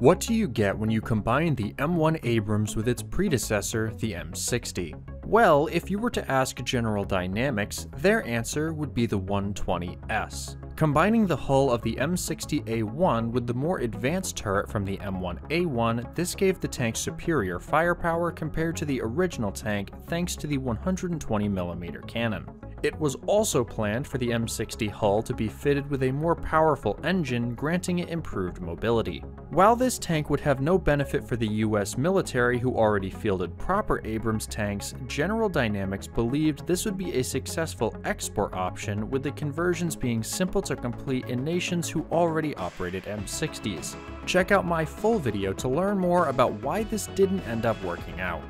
What do you get when you combine the M1 Abrams with its predecessor, the M60? Well, if you were to ask General Dynamics, their answer would be the 120S. Combining the hull of the M60A1 with the more advanced turret from the M1A1, this gave the tank superior firepower compared to the original tank thanks to the 120mm cannon. It was also planned for the M60 hull to be fitted with a more powerful engine, granting it improved mobility. While this tank would have no benefit for the US military who already fielded proper Abrams tanks, General Dynamics believed this would be a successful export option with the conversions being simple to complete in nations who already operated M60s. Check out my full video to learn more about why this didn't end up working out.